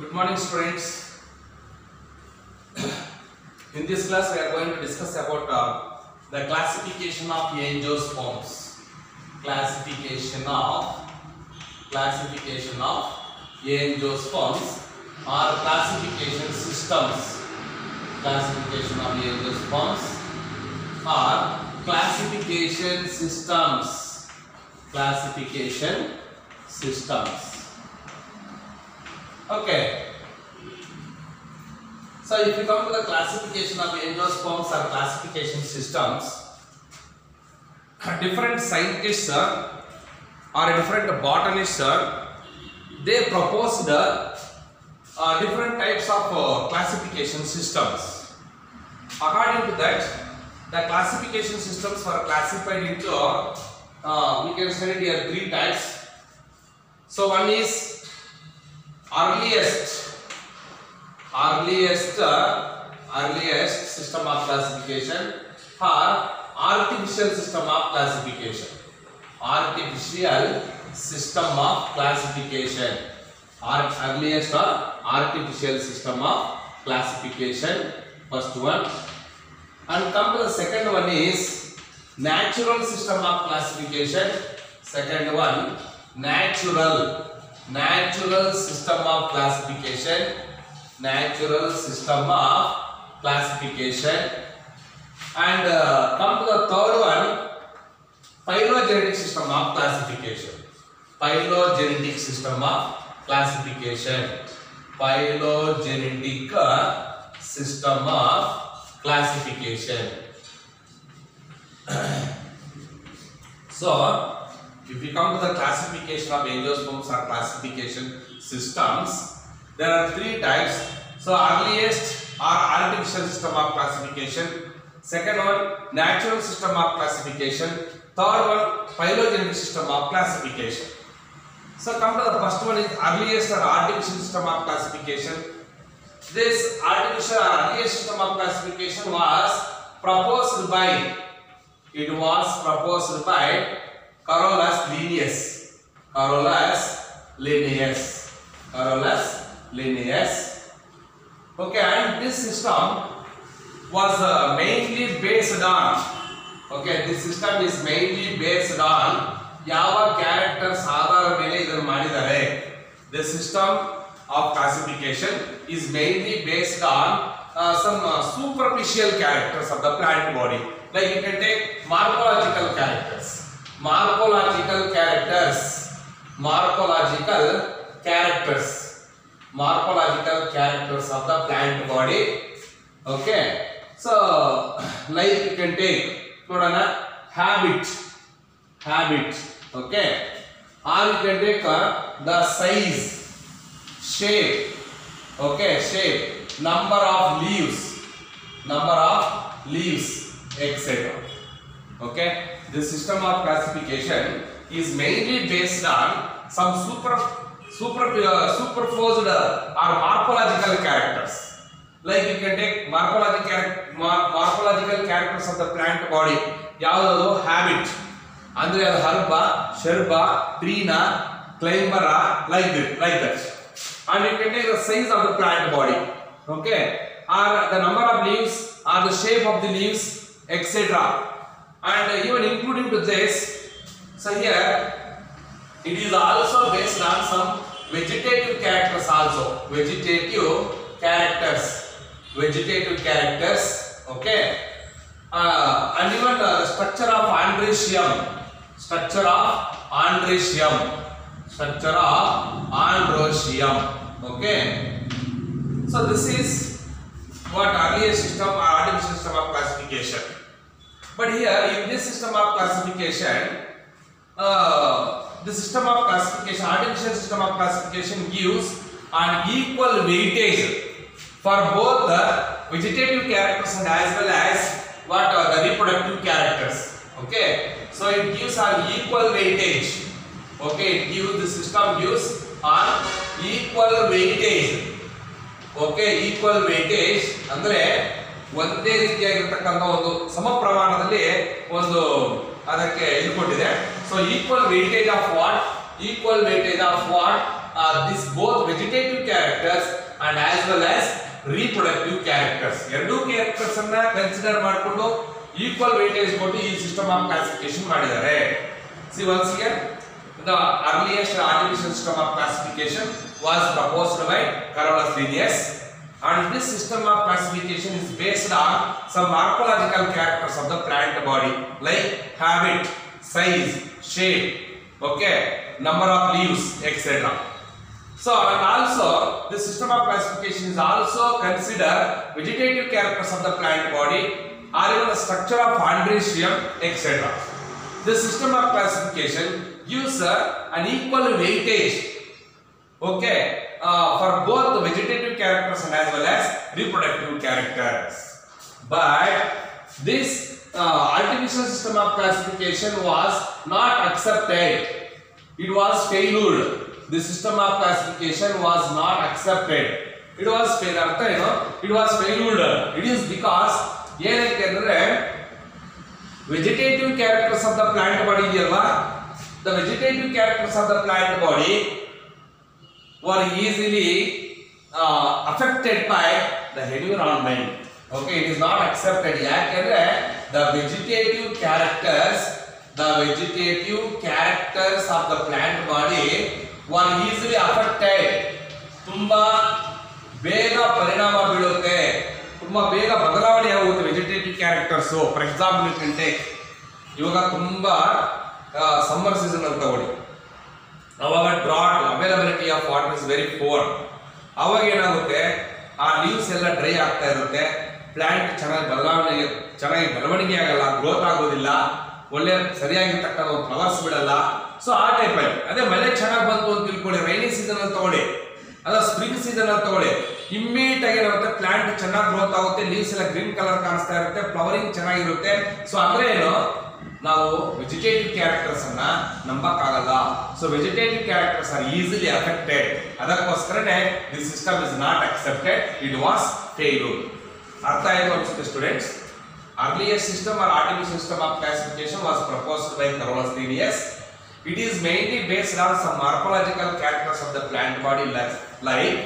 Good morning, students. In this class, we are going to discuss about uh, the classification of angiosperms. Classification of classification of angiosperms or classification systems. Classification of angiosperms or classification systems. Classification systems. Okay. So if you come to the classification of angiosperms or classification systems, different scientists uh, or different botanists uh, they proposed uh, uh, different types of uh, classification systems. According to that, the classification systems were classified into uh, we can say study here three types. So one is earliest earliest uh, earliest system of classification or artificial system of classification artificial system of classification or earliest or artificial system of classification first one and come to the second one is natural system of classification second one natural natural system of classification natural system of classification and uh, come to the third one phylogenetic system of classification phylogenetic system of classification phylogenetic uh, system of classification so if you come to the classification of angiosperms or classification systems, there are three types. So earliest or artificial system of classification. Second one, natural system of classification. Third one, phylogenetic system of classification. So come to the first one is earliest or artificial system of classification. This artificial or earliest system of classification was proposed by it was proposed by Carolus Linnaeus Carolus Linnaeus Carolus Linnaeus okay and this system was uh, mainly based on okay this system is mainly based on Yeah, yava character sadhara mele idanu madidare the system of classification is mainly based on uh, some uh, superficial characters of the plant body. Like you can take morphological characters. Morphological characters morphological characters morphological characters of the plant body okay so like you can take थोड़ा habit habit okay or you can take the size shape okay shape number of leaves number of leaves etcetera okay? the system of classification is mainly based on some super super uh, superposed uh, or morphological characters like you can take morphological mor- morphological characters of the plant body ಯಾವುದು habit ಅಂದ್ರೆ ಅದು ಹರ್ಬ ಶರ್ಬ ಟ್ರೀನ ಕ್ಲೈಂಬರ like that like that and you can take the size of the plant body okay are the number of leaves are the shape of the leaves etcetera and even including to this so here it is also based on some vegetative characters also. Vegetative characters. Vegetative characters okay? Uh, and even uh, structure of androecium structure of androecium structure of Androecium. okay? So this is what earlier system uh, or artificial system of classification. But here, in this system of classification, uh, the system of classification, artificial system of classification gives an equal weightage for both the vegetative characters and as well as what are the reproductive characters. Okay, so it gives an equal weightage. Okay, it gives the system gives an equal weightage. Okay, equal weightage. Andre ಒಂದೇ ರೀತಿಯಾಗಿರ್ತಕ್ಕಂಥ ಒಂದು ಸಮ ಪ್ರಮಾಣದಲ್ಲಿ ಒಂದು ಅದಕ್ಕೆ ಇದು ಕೊಟ್ಟಿದೆ so equal weightage of what equal weightage of what this both vegetative characters and as well as reproductive characters ಎರಡೂ ಕ್ಯಾರೆಕ್ಟರ್ಸ್ ಅನ್ನ ಕನ್ಸಿಡರ್ ಮಾಡಿಕೊಂಡು ಈಕ್ವಲ್ ವೇಟೇಜ್ ಕೊಟ್ಟು ಈ ಸಿಸ್ಟಮ್ ಆಫ್ ಕ್ಲಾಸಿಫಿಕೇಶನ್ ಮಾಡಿದ್ದಾರೆ. See once again the earliest artificial system of classification was proposed by Carolus Linnaeus and this system of classification is based on some morphological characters of the plant body like habit, size, shape, okay, number of leaves, etc. So and also the system of classification is also consider vegetative characters of the plant body or even the structure of androecium, etc. The system of classification gives uh, an equal weightage, okay, uh, for both the vegetative characters and as well as reproductive characters. But this uh, artificial system of classification was not accepted. It was failed. The system of classification was not accepted. It was failed. ಅರ್ಥ ಏನು? It was failed. It is because ಏನಕ್ಕೆ ಅಂದ್ರೆ vegetative characters of the plant body ಇದೆಯಲ್ವಾ the vegetative characters of the plant body Were easily uh, affected by the environment. Okay, it is not accepted. ಯಾಕೆಂದ್ರೆ the vegetative characters, the vegetative characters of the plant body were easily affected. ತುಂಬಾ ಬೇಗ ಪರಿಣಾಮ ಬೀಳುತ್ತೆ ತುಂಬಾ ಬೇಗ ಬದಲಾವಣೆ ಆಗುತ್ತೆ vegetative characters for example you can take ಇವಾಗ summer ಸಮ್ಮರ್ ಸೀಸನ್ ಅಂತ ತಗೊಳ್ಳಿ ಅವಾಗ drought availability of water is very poor ಅವಾಗ ಏನಾಗುತ್ತೆ? ಆ ಲೀವ್ಸ್ ಎಲ್ಲ ಡ್ರೈ ಆಗ್ತಾ ಇರುತ್ತೆ. ಪ್ಲಾಂಟ್ ಚೆನ್ನಾಗಿ ಬದಲಾವಣೆ ಚೆನ್ನಾಗಿ ಬೆಳವಣಿಗೆ ಆಗಲ್ಲ ಗ್ರೋತ್ ಆಗೋದಿಲ್ಲ. ಒಳ್ಳೆ ಸರಿಯಾಗಿರ್ತಕ್ಕಂಥ ಒಂದು ಫ್ಲವರ್ಸ್ ಬಿಡಲ್ಲ. ಸೊ ಆ ಟೈಪ್ ಅಲ್ಲಿ. ಅದೇ ಮಳೆ ಚೆನ್ನಾಗಿ ಬಂತು ಅಂತ ತಿಳ್ಕೊಳ್ಳಿ. ರೈನಿ ಸೀಸನ್ ಅಲ್ಲಿ ತಗೊಳ್ಳಿ. ಅದ ಸ್ಪ್ರಿಂಗ್ ಸೀಸನ್ ಅಲ್ಲಿ ತಗೊಳ್ಳಿ. ಇಮ್ಮಿಡಿಯೇಟ್ ಆಗಿ ಏನಾಗುತ್ತೆ ಪ್ಲಾಂಟ್ ಚೆನ್ನಾಗಿ ಗ್ರೋತ್ ಆಗುತ್ತೆ. ಲೀವ್ಸ್ ಎಲ್ಲ ಗ್ರೀನ್ ಕಲರ್ ಕಾಣಿಸ್ತಾ ಇರುತ್ತೆ. ಫ್ಲವರಿಂಗ್ ಚೆನ್ನಾಗಿರುತ್ತೆ. ಸೊ ಅಂದ್ರೆ ಏನು? ನಾವು ವೆಜಿಟೇಟಿವ್ ಕ್ಯಾರೆಕ್ಟರ್ಸ್ ಅನ್ನ ನಂಬಕ್ಕಾಗಲ್ಲ. So vegetative characters are easily affected ಅದಕ್ಕೋಸ್ಕರನೇ the system is not accepted it was fail ಅರ್ಥ ಆಯ್ತು ಅನ್ಸುತ್ತೆ students earlier system or artificial system of classification was proposed by Carolus Linnaeus it is mainly based on some morphological characters of the plant body like